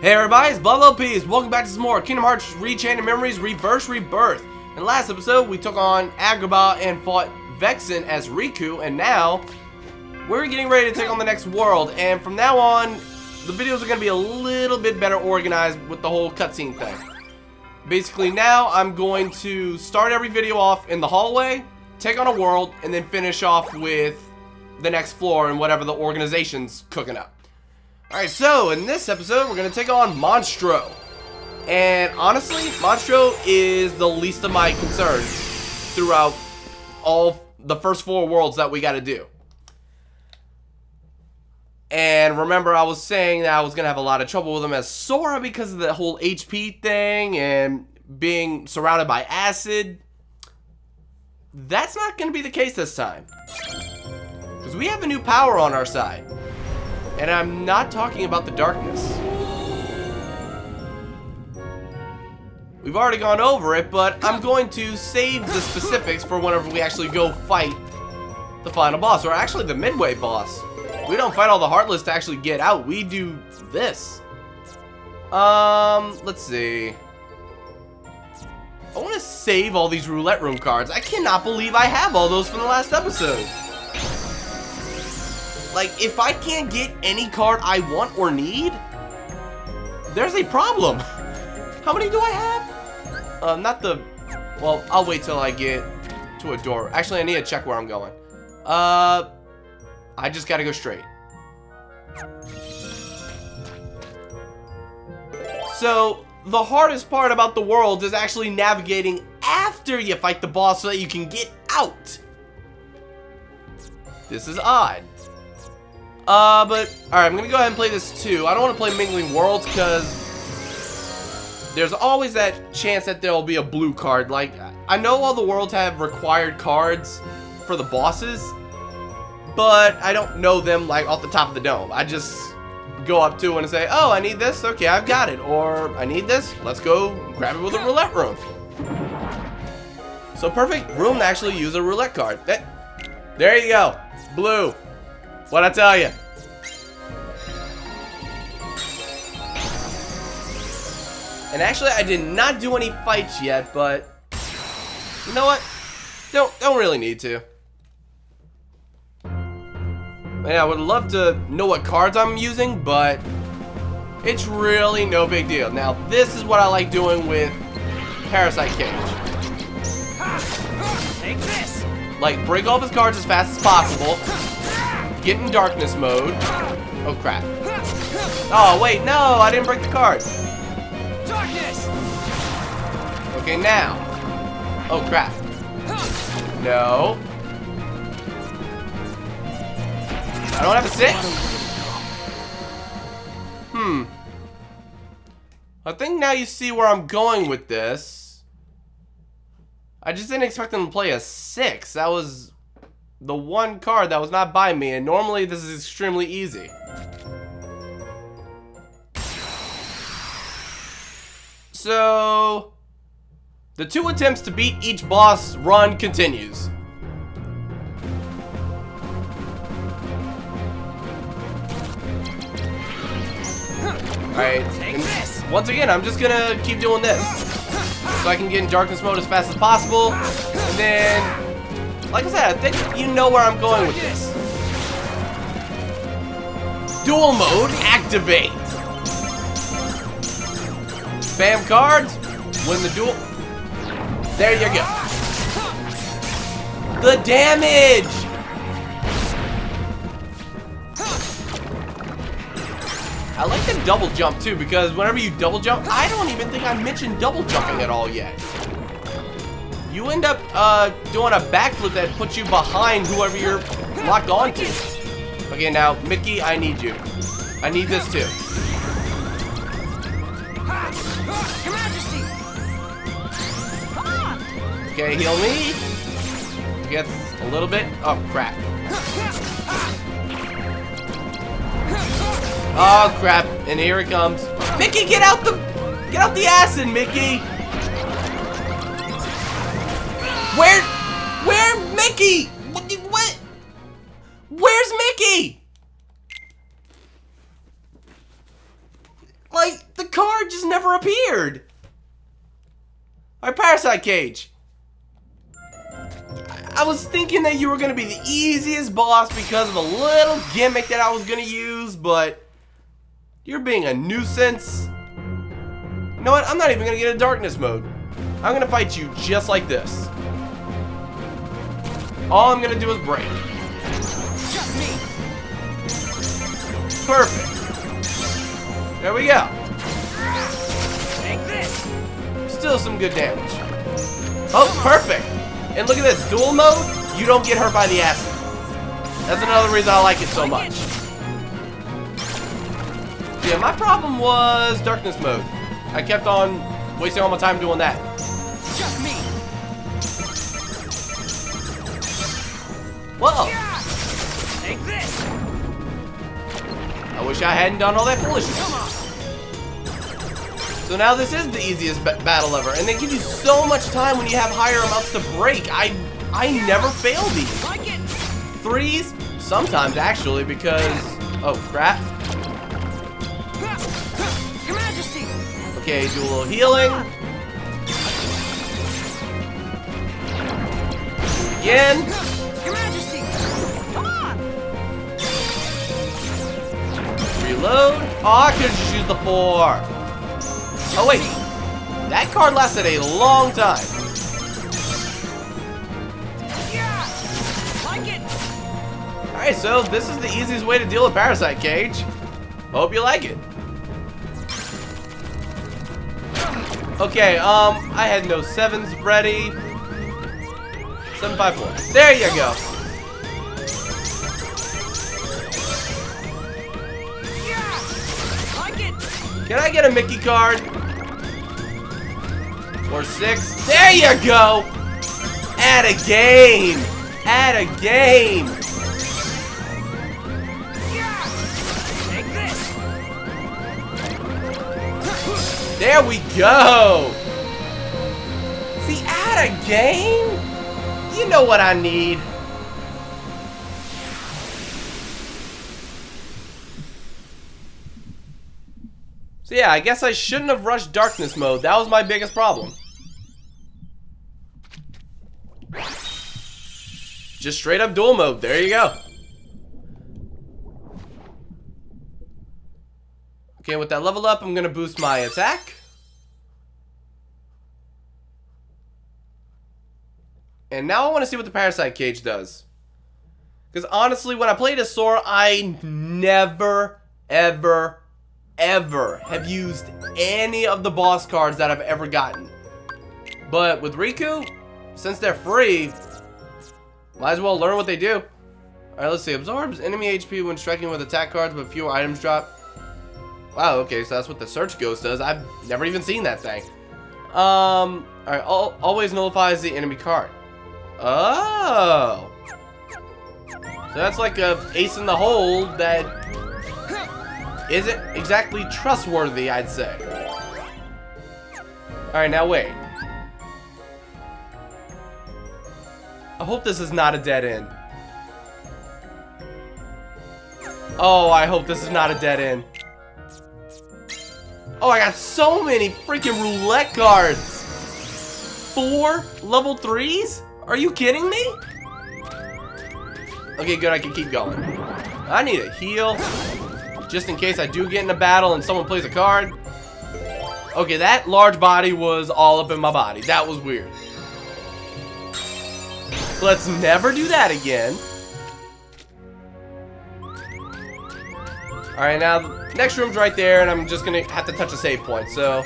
Hey everybody, it's Blood Peas. Welcome back to some more Kingdom Hearts Re:Chain of Memories Reverse Rebirth. In the last episode, we took on Agrabah and fought Vexen as Riku, and now we're getting ready to take on the next world. And from now on, the videos are going to be a little bit better organized with the whole cutscene thing. Basically, now I'm going to start every video off in the hallway, take on a world, and then finish off with the next floor and whatever the organization's cooking up. Alright, so in this episode, we're going to take on Monstro. And honestly, Monstro is the least of my concerns throughout all the first four worlds that we got to do. And remember, I was saying that I was going to have a lot of trouble with him as Sora because of the whole HP thing and being surrounded by acid. That's not going to be the case this time. Because we have a new power on our side. And I'm not talking about the darkness. We've already gone over it, but I'm going to save the specifics for whenever we actually go fight the final boss, or actually the midway boss. We don't fight all the Heartless to actually get out. We do this. Um, let's see. I want to save all these roulette room cards. I cannot believe I have all those from the last episode. Like, if I can't get any card I want or need, there's a problem. How many do I have? Uh, not the... Well, I'll wait till I get to a door. Actually, I need to check where I'm going. Uh, I just gotta go straight. So, the hardest part about the world is actually navigating after you fight the boss so that you can get out. This is odd. Uh, but, alright, I'm gonna go ahead and play this too. I don't want to play Mingling Worlds because there's always that chance that there'll be a blue card. Like, I know all the worlds have required cards for the bosses, but I don't know them, like, off the top of the dome. I just go up to and say, oh, I need this? Okay, I've got it. Or, I need this? Let's go grab it with a roulette room. So, perfect room to actually use a roulette card. That, there you go. Blue. What'd I tell you? And actually, I did not do any fights yet, but you know what? Don't don't really need to. Man, I would love to know what cards I'm using, but it's really no big deal. Now, this is what I like doing with Parasite Cage. Take this. Like, break all his cards as fast as possible. Get in darkness mode. Oh, crap. Oh, wait, no, I didn't break the card. Darkness. Okay, now. Oh, crap. No. I don't have a six? Hmm. I think now you see where I'm going with this. I just didn't expect them to play a six. That was the one card that was not by me, and normally this is extremely easy. So, the two attempts to beat each boss run continues. Alright, once again, I'm just gonna keep doing this. So I can get in darkness mode as fast as possible. And then, like I said, I think you know where I'm going with this. Duel mode, activate. Spam cards, win the duel. There you go. The damage! I like the double jump too because whenever you double jump, I don't even think I mentioned double jumping at all yet. You end up uh, doing a backflip that puts you behind whoever you're locked onto. Okay, now, Mickey, I need you. I need this too. Your Majesty. Okay, heal me. Get a little bit. Oh, crap. Oh, crap. And here it comes. Mickey, get out the... Get out the ass, acid, Mickey. Where... Where Mickey? What? Where's Mickey? Like, card just never appeared. Alright, Parasite Cage. I was thinking that you were going to be the easiest boss because of a little gimmick that I was going to use, but you're being a nuisance. You know what? I'm not even going to get a darkness mode. I'm going to fight you just like this. All I'm going to do is break. Perfect. There we go. Still some good damage. Oh, perfect. And look at this, duel mode, you don't get hurt by the acid. That's another reason I like it so much. Yeah, my problem was darkness mode. I kept on wasting all my time doing that. Just me. Whoa! Take this. I wish I hadn't done all that Come foolishness. So now this is the easiest ba battle ever, and they give you so much time when you have higher amounts to break. I I never fail these. Like. Threes, sometimes actually, because oh crap. Ha, ha. Your Majesty. Okay, do a little healing. Again. Your Majesty. Come on. Reload. Oh, I could just use the four. Oh wait, that card lasted a long time. Yeah. Like. Alright, so this is the easiest way to deal with Parasite Cage. Hope you like it. Okay, um, I had no sevens ready. Seven five four. There you go. Can I get a Mickey card? Or six? There you go! Add a game! Add a game! There we go! See, add a game? You know what I need. So yeah, I guess I shouldn't have rushed darkness mode. That was my biggest problem. Just straight up duel mode. There you go. Okay, with that level up, I'm gonna boost my attack. And now I want to see what the Parasite Cage does. Because honestly, when I played as Sora, I never, ever, ever have used any of the boss cards that I've ever gotten. But with Riku, since they're free, might as well learn what they do. Alright, let's see. Absorbs enemy HP when striking with attack cards, but fewer items drop. Wow, okay, so that's what the Search Ghost does. I've never even seen that thing. Um, alright, al always nullifies the enemy card. Oh! So that's like a ace in the hole that isn't exactly trustworthy, I'd say. Alright, now wait. Hope this is not a dead end. Oh, I hope this is not a dead end. Oh, I got so many freaking roulette cards. Four level threes? Are you kidding me? Okay, good, I can keep going. I need a heal. Just in case I do get in a battle and someone plays a card. Okay, that large body was all up in my body. That was weird. Let's never do that again. Alright, now next room's right there, and I'm just gonna have to touch a save point, so...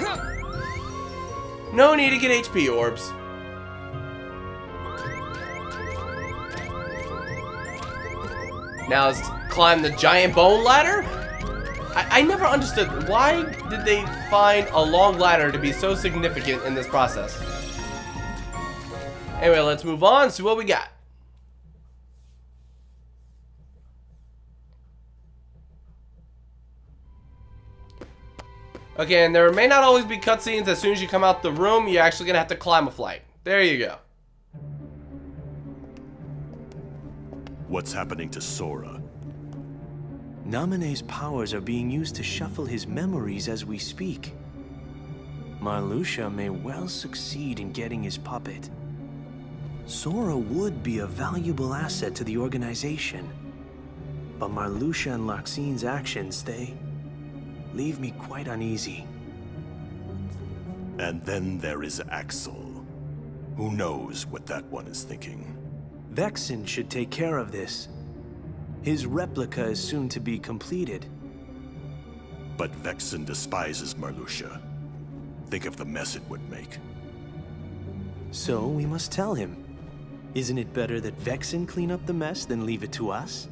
No need to get HP orbs. Now let's climb the giant bone ladder? I, I never understood, why did they find a long ladder to be so significant in this process? Anyway, let's move on, see what we got. Okay, and there may not always be cutscenes as soon as you come out the room, you're actually gonna have to climb a flight. There you go. What's happening to Sora? Namine's powers are being used to shuffle his memories as we speak. Marluxia may well succeed in getting his puppet. Sora would be a valuable asset to the organization. But Marluxia and Larxene's actions, they leave me quite uneasy. And then there is Axel. Who knows what that one is thinking? Vexen should take care of this. His replica is soon to be completed. But Vexen despises Marluxia. Think of the mess it would make. So we must tell him. Isn't it better that Vexen clean up the mess than leave it to us?